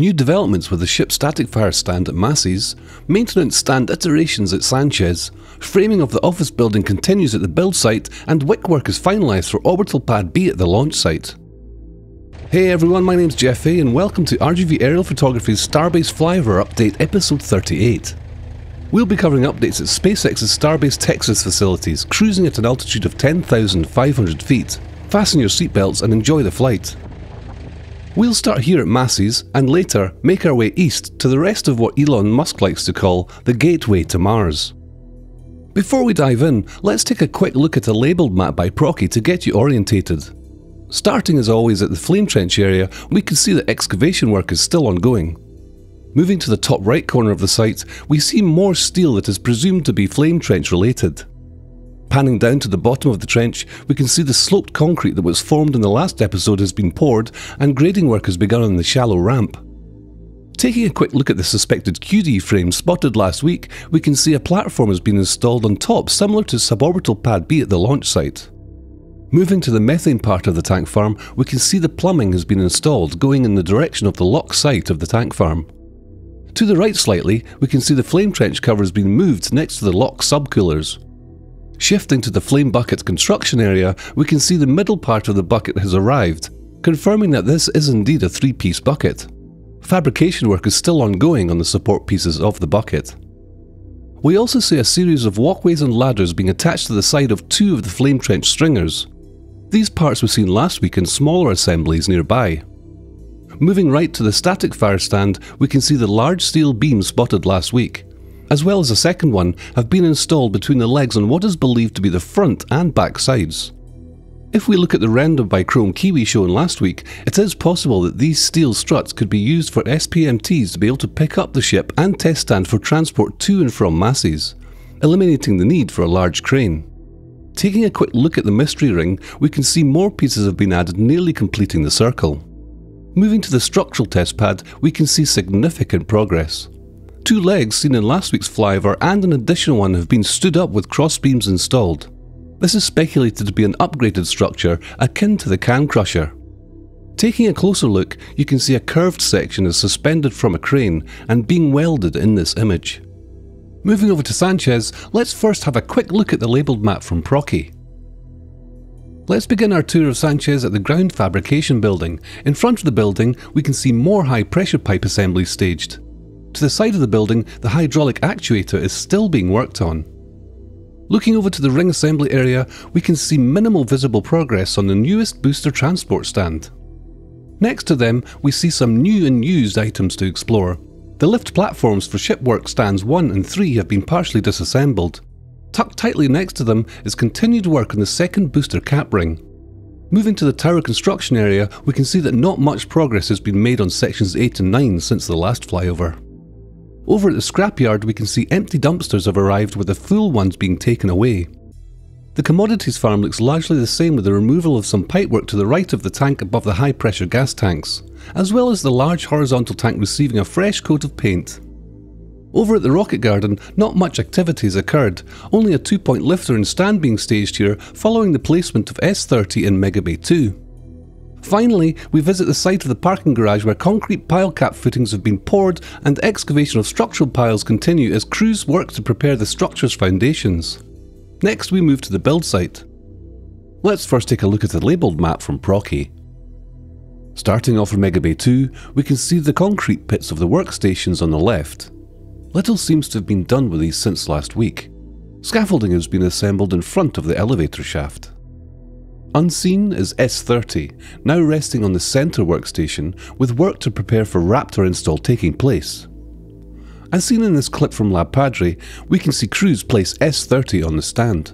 new developments with the ship static fire stand at Massey's, maintenance stand iterations at Sanchez, framing of the office building continues at the build site, and wick work is finalised for orbital pad B at the launch site. Hey everyone, my name's Geoff A and welcome to RGV Aerial Photography's Starbase Flyover Update episode 38. We'll be covering updates at SpaceX's Starbase Texas facilities, cruising at an altitude of 10,500 feet. Fasten your seatbelts and enjoy the flight. We'll start here at Massey's and later make our way east to the rest of what Elon Musk likes to call the gateway to Mars. Before we dive in, let's take a quick look at a labelled map by Procky to get you orientated. Starting as always at the flame trench area, we can see that excavation work is still ongoing. Moving to the top right corner of the site, we see more steel that is presumed to be flame trench related. Panning down to the bottom of the trench, we can see the sloped concrete that was formed in the last episode has been poured and grading work has begun on the shallow ramp. Taking a quick look at the suspected QD frame spotted last week, we can see a platform has been installed on top similar to suborbital pad B at the launch site. Moving to the methane part of the tank farm, we can see the plumbing has been installed going in the direction of the LOX site of the tank farm. To the right slightly, we can see the flame trench cover has been moved next to the LOX subcoolers. Shifting to the flame bucket construction area, we can see the middle part of the bucket has arrived, confirming that this is indeed a three-piece bucket. Fabrication work is still ongoing on the support pieces of the bucket. We also see a series of walkways and ladders being attached to the side of two of the flame trench stringers. These parts were seen last week in smaller assemblies nearby. Moving right to the static fire stand, we can see the large steel beam spotted last week, as well as a second one, have been installed between the legs on what is believed to be the front and back sides. If we look at the render by Chrome Kiwi shown last week, it is possible that these steel struts could be used for SPMTs to be able to pick up the ship and test stand for transport to and from Massey's, eliminating the need for a large crane. Taking a quick look at the mystery ring, we can see more pieces have been added nearly completing the circle. Moving to the structural test pad, we can see significant progress. Two legs seen in last week's flyover and an additional one have been stood up with cross beams installed. This is speculated to be an upgraded structure akin to the Can Crusher. Taking a closer look, you can see a curved section is suspended from a crane and being welded in this image. Moving over to Sanchez, let's first have a quick look at the labelled map from Procky. Let's begin our tour of Sanchez at the ground fabrication building. In front of the building, we can see more high pressure pipe assemblies staged. To the side of the building, the hydraulic actuator is still being worked on. Looking over to the ring assembly area, we can see minimal visible progress on the newest booster transport stand. Next to them, we see some new and used items to explore. The lift platforms for shipwork stands 1 and 3 have been partially disassembled. Tucked tightly next to them is continued work on the second booster cap ring. Moving to the tower construction area, we can see that not much progress has been made on sections 8 and 9 since the last flyover. Over at the scrapyard, we can see empty dumpsters have arrived with the full ones being taken away. The commodities farm looks largely the same with the removal of some pipework to the right of the tank above the high pressure gas tanks, as well as the large horizontal tank receiving a fresh coat of paint. Over at the rocket garden, not much activity has occurred, only a two point lifter and stand being staged here following the placement of S30 in Megabay 2. Finally, we visit the site of the parking garage where concrete pile cap footings have been poured and excavation of structural piles continue as crews work to prepare the structure's foundations. Next, we move to the build site. Let's first take a look at the labelled map from Procky. Starting off from Megabay 2, we can see the concrete pits of the workstations on the left. Little seems to have been done with these since last week. Scaffolding has been assembled in front of the elevator shaft. Unseen is S30, now resting on the centre workstation, with work to prepare for Raptor install taking place. As seen in this clip from Lab Padre, we can see crews place S30 on the stand.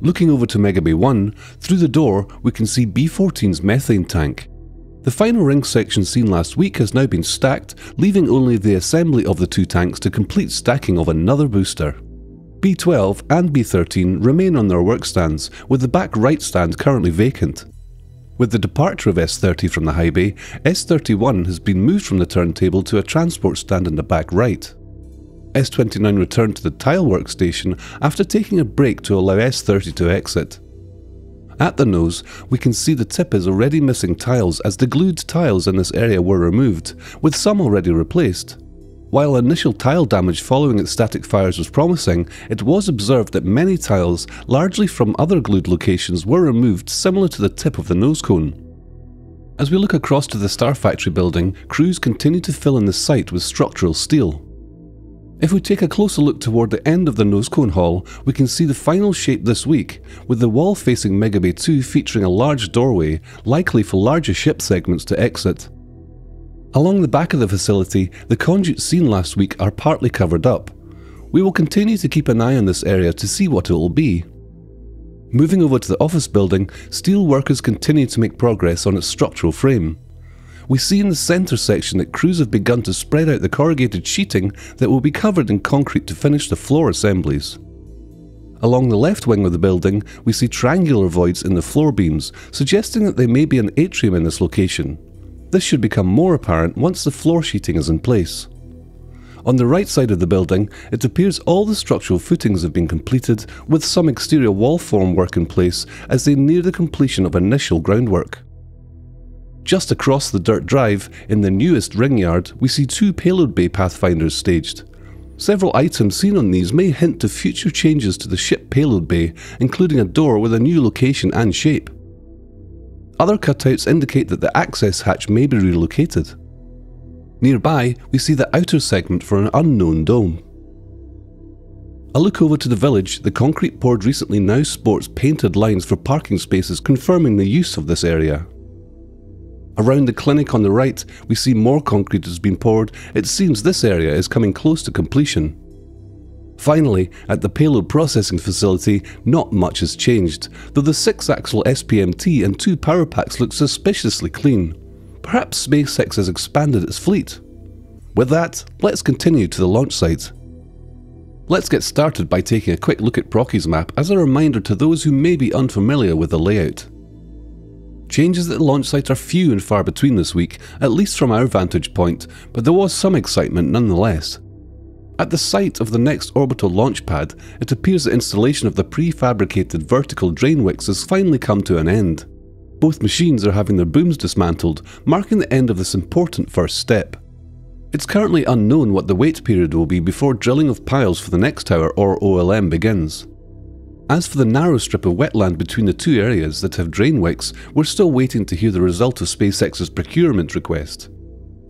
Looking over to Megabay 1, through the door we can see B14's methane tank. The final ring section seen last week has now been stacked, leaving only the assembly of the two tanks to complete stacking of another booster. B12 and B13 remain on their work stands, with the back right stand currently vacant. With the departure of S30 from the high bay, S31 has been moved from the turntable to a transport stand in the back right. S29 returned to the tile workstation after taking a break to allow S30 to exit. At the nose, we can see the tip is already missing tiles as the glued tiles in this area were removed, with some already replaced. While initial tile damage following its static fires was promising, it was observed that many tiles, largely from other glued locations, were removed similar to the tip of the nose cone. As we look across to the Star Factory building, crews continue to fill in the site with structural steel. If we take a closer look toward the end of the nose cone hall, we can see the final shape this week, with the wall facing Mega Bay 2 featuring a large doorway, likely for larger ship segments to exit. Along the back of the facility, the conduits seen last week are partly covered up. We will continue to keep an eye on this area to see what it will be. Moving over to the office building, steel workers continue to make progress on its structural frame. We see in the centre section that crews have begun to spread out the corrugated sheeting that will be covered in concrete to finish the floor assemblies. Along the left wing of the building, we see triangular voids in the floor beams, suggesting that there may be an atrium in this location. This should become more apparent once the floor sheeting is in place. On the right side of the building, it appears all the structural footings have been completed, with some exterior wall form work in place as they near the completion of initial groundwork. Just across the dirt drive, in the newest ring yard, we see two payload bay pathfinders staged. Several items seen on these may hint to future changes to the ship payload bay, including a door with a new location and shape. Other cutouts indicate that the access hatch may be relocated. Nearby, we see the outer segment for an unknown dome. A look over to the village, the concrete poured recently now sports painted lines for parking spaces confirming the use of this area. Around the clinic on the right, we see more concrete has been poured. It seems this area is coming close to completion. Finally, at the payload processing facility, not much has changed, though the 6-axle SPMT and two power packs look suspiciously clean. Perhaps SpaceX has expanded its fleet. With that, let's continue to the launch site. Let's get started by taking a quick look at Procky's map as a reminder to those who may be unfamiliar with the layout. Changes at the launch site are few and far between this week, at least from our vantage point, but there was some excitement nonetheless. At the site of the next orbital launch pad, it appears the installation of the prefabricated vertical drain wicks has finally come to an end. Both machines are having their booms dismantled, marking the end of this important first step. It's currently unknown what the wait period will be before drilling of piles for the next tower or OLM begins. As for the narrow strip of wetland between the two areas that have drain wicks, we're still waiting to hear the result of SpaceX's procurement request.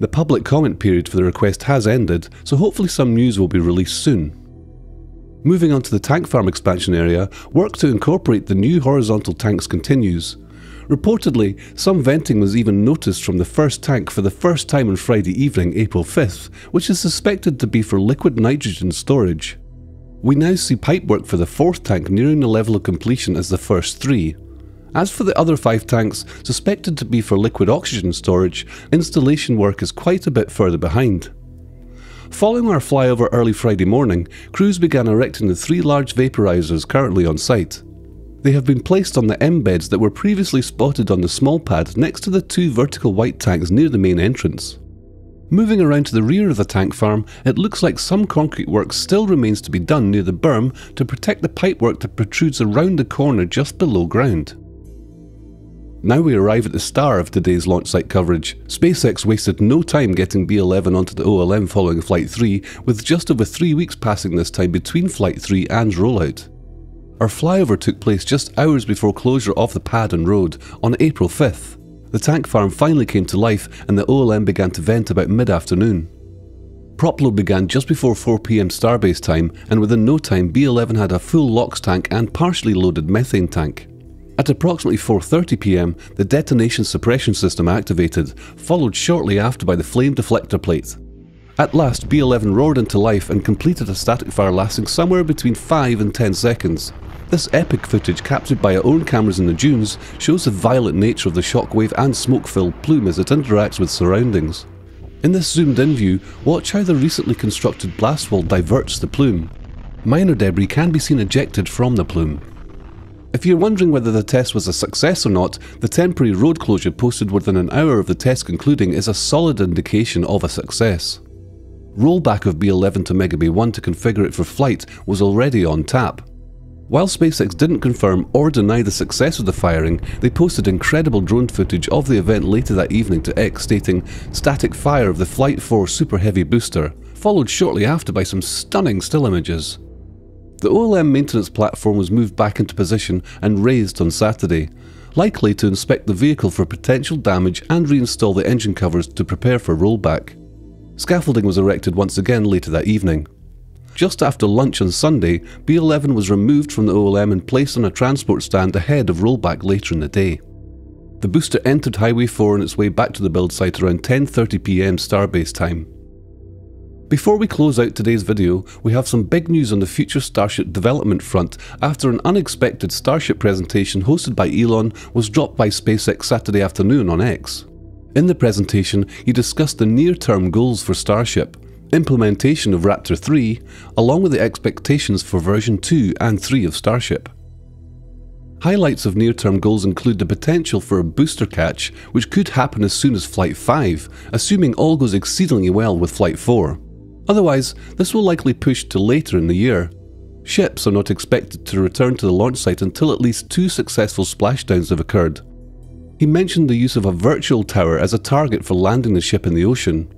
The public comment period for the request has ended, so hopefully some news will be released soon. Moving on to the tank farm expansion area, work to incorporate the new horizontal tanks continues. Reportedly, some venting was even noticed from the first tank for the first time on Friday evening, April 5th, which is suspected to be for liquid nitrogen storage. We now see pipework for the fourth tank nearing the level of completion as the first three, as for the other five tanks, suspected to be for liquid oxygen storage, installation work is quite a bit further behind. Following our flyover early Friday morning, crews began erecting the three large vaporizers currently on site. They have been placed on the embeds that were previously spotted on the small pad next to the two vertical white tanks near the main entrance. Moving around to the rear of the tank farm, it looks like some concrete work still remains to be done near the berm to protect the pipework that protrudes around the corner just below ground. Now we arrive at the star of today's launch site coverage. SpaceX wasted no time getting B-11 onto the OLM following Flight 3, with just over three weeks passing this time between Flight 3 and rollout. Our flyover took place just hours before closure of the pad and road on April 5th. The tank farm finally came to life and the OLM began to vent about mid-afternoon. Prop load began just before 4pm starbase time and within no time B-11 had a full LOX tank and partially loaded methane tank. At approximately 4.30pm, the detonation suppression system activated, followed shortly after by the flame deflector plate. At last, B-11 roared into life and completed a static fire lasting somewhere between 5 and 10 seconds. This epic footage, captured by our own cameras in the dunes, shows the violent nature of the shockwave and smoke-filled plume as it interacts with surroundings. In this zoomed-in view, watch how the recently constructed blast wall diverts the plume. Minor debris can be seen ejected from the plume. If you're wondering whether the test was a success or not, the temporary road closure posted within an hour of the test concluding is a solid indication of a success. Rollback of B11 to Megabay 1 to configure it for flight was already on tap. While SpaceX didn't confirm or deny the success of the firing, they posted incredible drone footage of the event later that evening to X stating static fire of the Flight 4 Super Heavy booster, followed shortly after by some stunning still images. The OLM maintenance platform was moved back into position and raised on Saturday, likely to inspect the vehicle for potential damage and reinstall the engine covers to prepare for rollback. Scaffolding was erected once again later that evening. Just after lunch on Sunday, B11 was removed from the OLM and placed on a transport stand ahead of rollback later in the day. The booster entered Highway 4 on its way back to the build site around 10.30pm Starbase time. Before we close out today's video, we have some big news on the future Starship development front after an unexpected Starship presentation hosted by Elon was dropped by SpaceX Saturday afternoon on X. In the presentation, he discussed the near-term goals for Starship, implementation of Raptor 3, along with the expectations for version 2 and 3 of Starship. Highlights of near-term goals include the potential for a booster catch, which could happen as soon as Flight 5, assuming all goes exceedingly well with Flight 4. Otherwise, this will likely push to later in the year. Ships are not expected to return to the launch site until at least two successful splashdowns have occurred. He mentioned the use of a virtual tower as a target for landing the ship in the ocean.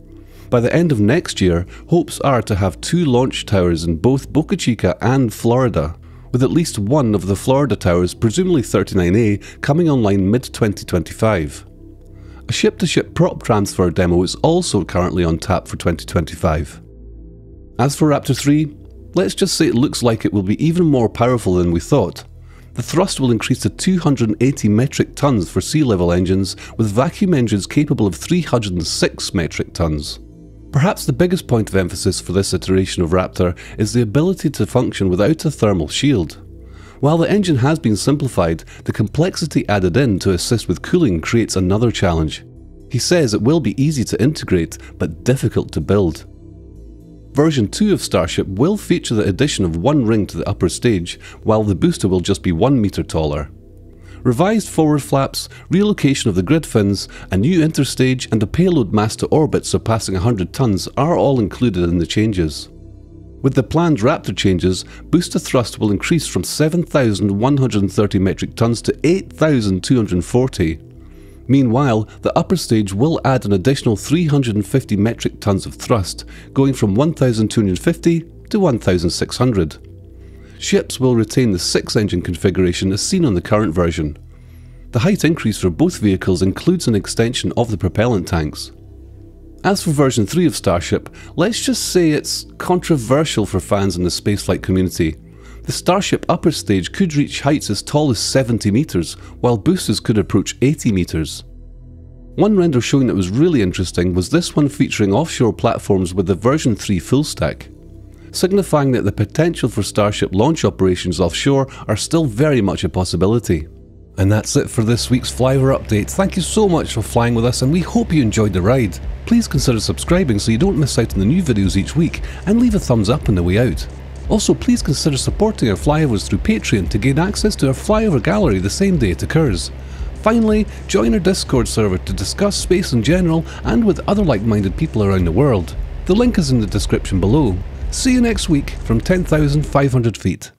By the end of next year, hopes are to have two launch towers in both Boca Chica and Florida, with at least one of the Florida towers, presumably 39A, coming online mid 2025. A ship to ship prop transfer demo is also currently on tap for 2025. As for Raptor 3, let's just say it looks like it will be even more powerful than we thought. The thrust will increase to 280 metric tons for sea level engines, with vacuum engines capable of 306 metric tons. Perhaps the biggest point of emphasis for this iteration of Raptor is the ability to function without a thermal shield. While the engine has been simplified, the complexity added in to assist with cooling creates another challenge. He says it will be easy to integrate, but difficult to build. Version 2 of Starship will feature the addition of one ring to the upper stage, while the booster will just be 1 metre taller revised forward flaps, relocation of the grid fins, a new interstage and a payload mass to orbit surpassing 100 tons are all included in the changes. With the planned Raptor changes, booster thrust will increase from 7,130 metric tons to 8,240. Meanwhile, the upper stage will add an additional 350 metric tons of thrust, going from 1,250 to 1,600 ships will retain the 6-engine configuration as seen on the current version. The height increase for both vehicles includes an extension of the propellant tanks. As for version 3 of Starship, let's just say it's controversial for fans in the spaceflight community. The Starship upper stage could reach heights as tall as 70 metres, while boosters could approach 80 metres. One render showing that was really interesting was this one featuring offshore platforms with the version 3 full stack signifying that the potential for Starship launch operations offshore are still very much a possibility. And that's it for this week's Flyover update. Thank you so much for flying with us and we hope you enjoyed the ride. Please consider subscribing so you don't miss out on the new videos each week and leave a thumbs up on the way out. Also please consider supporting our flyovers through Patreon to gain access to our flyover gallery the same day it occurs. Finally, join our Discord server to discuss space in general and with other like-minded people around the world. The link is in the description below. See you next week from 10,500 feet.